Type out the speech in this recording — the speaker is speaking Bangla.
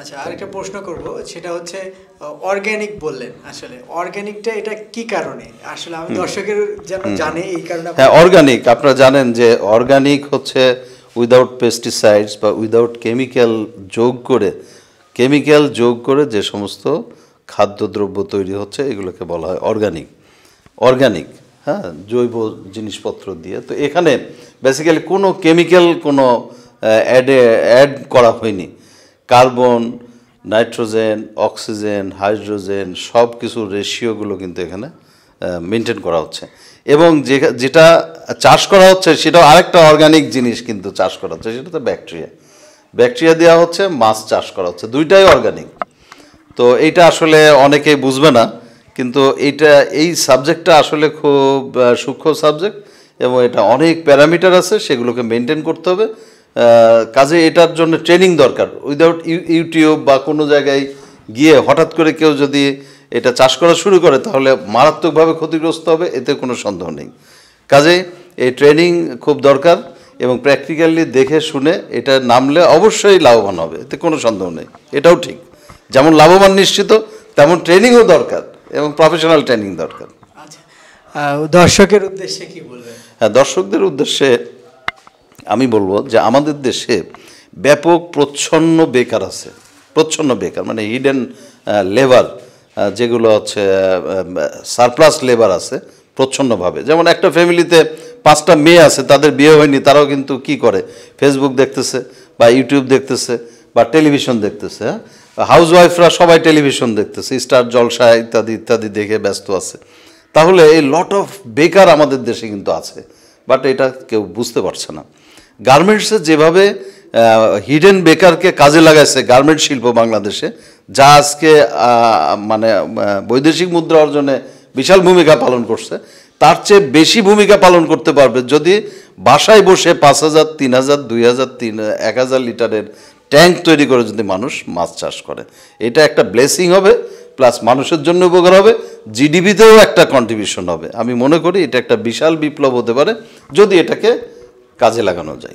আচ্ছা আরেকটা প্রশ্ন করব সেটা হচ্ছে অর্গানিক বললেন আসলে অর্গানিকটা এটা কি কারণে? আসলে আমি দর্শকের যেন জানে এই কারণে হ্যাঁ অর্গানিক আপনারা জানেন যে অর্গানিক হচ্ছে উইদাউট পেস্টিসাইডস বা উইদাউট কেমিক্যাল যোগ করে কেমিক্যাল যোগ করে যে সমস্ত খাদ্যদ্রব্য তৈরি হচ্ছে এগুলোকে বলা হয় অর্গানিক অর্গানিক হ্যাঁ জৈব জিনিসপত্র দিয়ে। তো এখানে বেসিক্যালি কোনো কেমিক্যাল কোনো অ্যাডে অ্যাড করা হয়নি। কার্বন, নাইট্রোজেন, অক্সিজেন, হাইড্রোজেন সব কিছুর রেশিওগুলো কিন্তু এখানে মেনটেন করা হচ্ছে। এবং যে, যেটা চাষ করা হচ্ছে, সেটাও আরেকটা অর্গানিক জিনিস কিন্তু চাষ করা হচ্ছে, সেটা তো ব্যাকটেরিয়া ব্যাকটেরিয়া দেওয়া হচ্ছে, মাছ চাষ করা হচ্ছে, দুইটাই অর্গানিক তো এইটা আসলে অনেকেই বুঝবে না, কিন্তু এইটা, এই সাবজেক্টটা আসলে খুব সূক্ষ্ম সাবজেক্ট এবং এটা অনেক প্যারামিটার আছে, সেগুলোকে মেনটেন করতে হবে। কাজে এটার জন্য ট্রেনিং দরকার। উইদাউট ইউটিউব বা কোনো জায়গায় গিয়ে হঠাৎ করে কেউ যদি এটা চাষ করা শুরু করে তাহলে মারাত্মকভাবে ক্ষতিগ্রস্ত হবে এতে কোনো সন্দেহ নেই। কাজে এই ট্রেনিং খুব দরকার এবং প্র্যাকটিক্যালি দেখে শুনে এটা নামলে অবশ্যই লাভবান হবে এতে কোনো সন্দেহ নেই। এটাও ঠিক। যেমন লাভবান নিশ্চিত তেমন ট্রেনিংও দরকার এবং প্রফেশনাল ট্রেনিং দরকার। আচ্ছা দর্শকের উদ্দেশ্যে কি বলবেন? হ্যাঁ দর্শকদের উদ্দেশ্যে আমি বলব যে আমাদের দেশে ব্যাপক প্রচ্ছন্ন বেকার আছে। প্রচ্ছন্ন বেকার মানে হিডেন লেবার যেগুলো হচ্ছে সারপ্লাস লেবার আছে প্রচ্ছন্নভাবে। যেমন একটা ফ্যামিলিতে পাঁচটা মেয়ে আছে, তাদের বিয়ে হয়নি, তারাও কিন্তু কি করে? ফেসবুক দেখতেছে বা ইউটিউব দেখতেছে বা টেলিভিশন দেখতেছে হ্যাঁ? হাউস ওয়াইফরা সবাই টেলিভিশন দেখতেছে স্টার জলসা ইত্যাদি ইত্যাদি দেখে ব্যস্ত আছে। তাহলে এই লট অফ বেকার আমাদের দেশে কিন্তু আছে। বাট এটা কেউ বুঝতে পারছে না। গার্মেন্টসে যেভাবে হিডেন বেকারকে কাজে লাগাইছে গার্মেন্ট শিল্প বাংলাদেশে, যা আজকে মানে বৈদেশিক মুদ্রা অর্জনে বিশাল ভূমিকা পালন করছে, তার চেয়ে বেশি ভূমিকা পালন করতে পারবে যদি বাসায় বসে পাঁচ হাজার, তিন হাজার, দুই হাজার, তিন, এক হাজার লিটারের ট্যাঙ্ক তৈরি করে যদি মানুষ মাছ চাষ করে। এটা একটা ব্লেসিং হবে প্লাস মানুষের জন্য উপকার হবে জিডিপিতেও একটা কন্ট্রিবিউশন হবে। আমি মনে করি এটা একটা বিশাল বিপ্লব হতে পারে, যদি এটাকে কাজে লাগানো যায়।